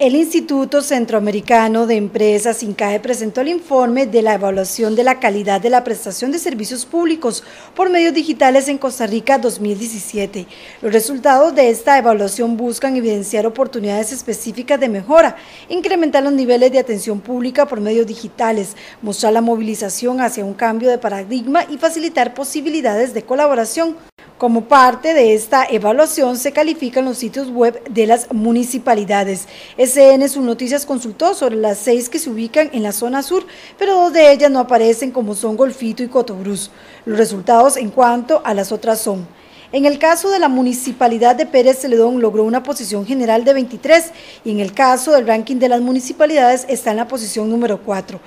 El Instituto Centroamericano de Empresas, INCAE, presentó el informe de la evaluación de la calidad de la prestación de servicios públicos por medios digitales en Costa Rica 2017. Los resultados de esta evaluación buscan evidenciar oportunidades específicas de mejora, incrementar los niveles de atención pública por medios digitales, mostrar la movilización hacia un cambio de paradigma y facilitar posibilidades de colaboración. Como parte de esta evaluación se califican los sitios web de las municipalidades. SN Sus Noticias consultó sobre las seis que se ubican en la zona sur, pero dos de ellas no aparecen como son Golfito y Cotobruz. Los resultados en cuanto a las otras son en el caso de la municipalidad de Pérez Celedón logró una posición general de 23 y en el caso del ranking de las municipalidades está en la posición número 4.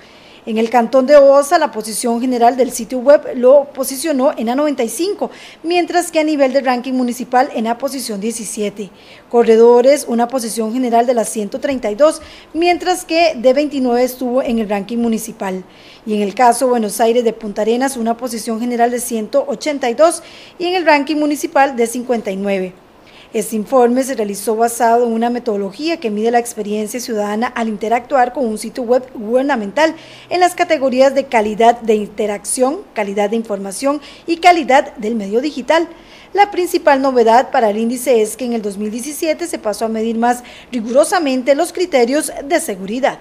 En el cantón de Osa, la posición general del sitio web lo posicionó en A95, mientras que a nivel de ranking municipal en la posición 17. Corredores, una posición general de la 132, mientras que de 29 estuvo en el ranking municipal. Y en el caso Buenos Aires de Punta Arenas, una posición general de 182 y en el ranking municipal de 59. Este informe se realizó basado en una metodología que mide la experiencia ciudadana al interactuar con un sitio web gubernamental en las categorías de calidad de interacción, calidad de información y calidad del medio digital. La principal novedad para el índice es que en el 2017 se pasó a medir más rigurosamente los criterios de seguridad.